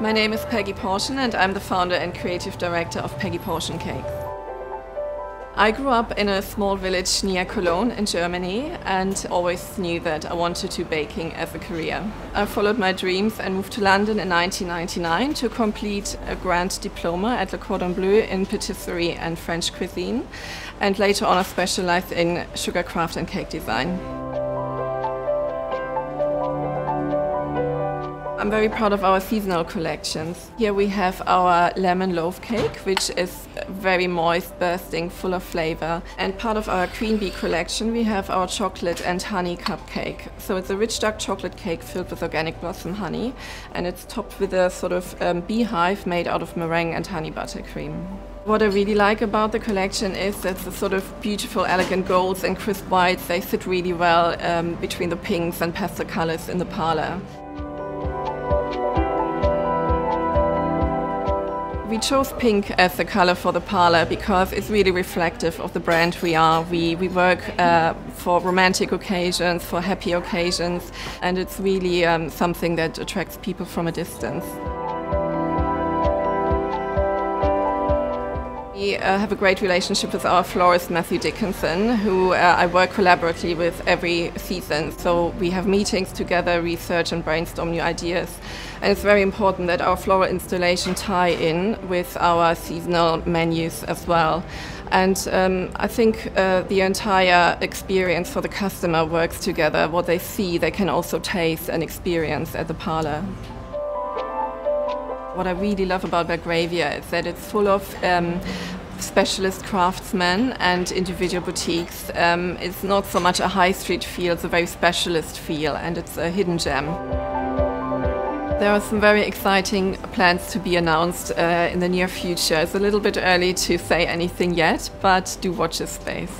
My name is Peggy Porschen and I'm the founder and creative director of Peggy Porschen Cakes. I grew up in a small village near Cologne in Germany and always knew that I wanted to do baking as a career. I followed my dreams and moved to London in 1999 to complete a grand diploma at Le Cordon Bleu in patisserie and French cuisine and later on I specialized in sugar craft and cake design. I'm very proud of our seasonal collections. Here we have our lemon loaf cake, which is very moist, bursting, full of flavor. And part of our queen bee collection, we have our chocolate and honey cupcake. So it's a rich dark chocolate cake filled with organic blossom honey, and it's topped with a sort of um, beehive made out of meringue and honey buttercream. What I really like about the collection is that the sort of beautiful, elegant golds and crisp whites, they sit really well um, between the pinks and pastel colors in the parlor. We chose pink as the color for the parlor because it's really reflective of the brand we are. We, we work uh, for romantic occasions, for happy occasions, and it's really um, something that attracts people from a distance. We uh, have a great relationship with our florist Matthew Dickinson, who uh, I work collaboratively with every season. So we have meetings together, research and brainstorm new ideas. And it's very important that our floral installation tie in with our seasonal menus as well. And um, I think uh, the entire experience for the customer works together. What they see, they can also taste and experience at the parlor. What I really love about Belgravia is that it's full of um, specialist craftsmen and individual boutiques. Um, it's not so much a high street feel, it's a very specialist feel and it's a hidden gem. There are some very exciting plans to be announced uh, in the near future. It's a little bit early to say anything yet, but do watch this space.